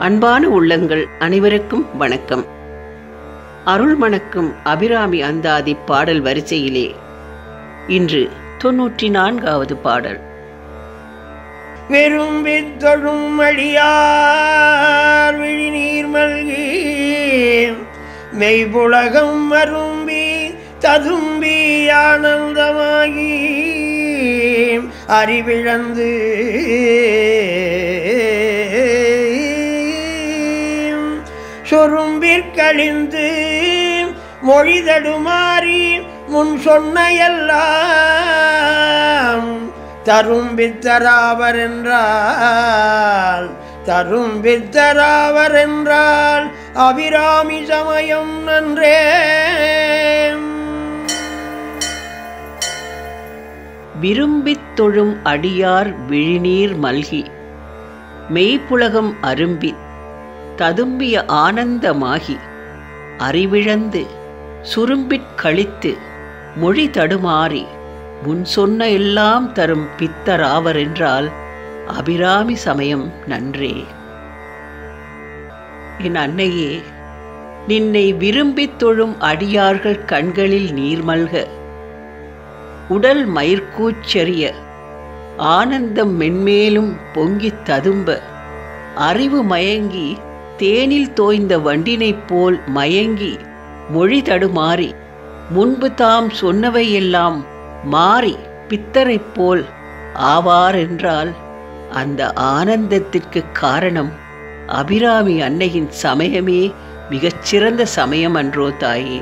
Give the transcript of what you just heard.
அன்பான உள்ளங்கள் அனைவருக்கும் வணக்கம். அருள் வணக்கம் அபிராமி அந்தாதி பாடல் வரிசையிலே இன்று தொன்னூற்றி நான்காவது பாடல். வெறும் தொழும் அடியார் விழிநீர் மல்கி மெய்புலகம் அரும்பி ததும்பி ஆனந்தமாகி அறிவிழந்து சொரும்பிற்கழிந்து மொழி தடுமாறி முன் சொன்ன எல்லாம் தரும்பித்தராவர் என்றால் தரும்பித்தராவர் என்றால் அபிராமி சமயம் நன்றே. விரும்பித் தொழும் அடியார் விழிநீர் மல்கி மெய்ப்புலகம் அரும்பி ததும்பிய ஆனந்தமாகி அறிவிழந்து சுரும்பிற் கழித்து மொழி தடுமாறி முன் சொன்ன எல்லாம் தரும் பித்தராவர் என்றால் அபிராமி சமயம் நன்றே. என் அன்னையே நின்னை விரும்பித் தொழும் அடியார்கள் கண்களில் நீர்மல்க உடல் மயிர்கூச்செறிய ஆனந்தம் மென்மேலும் பொங்கித் ததும்ப அறிவு மயங்கி தேனில் தோய்ந்த வண்டினைப் போல் மயங்கி மொழி தடுமாறி முன்பு தாம் சொன்னவையெல்லாம் மாறி பித்தரைப் போல் ஆவாரென்றால் அந்த ஆனந்தத்திற்கு காரணம் அபிராமி அன்னையின் சமயமே மிகச்சிறந்த சமயம் அன்றோ தாயே.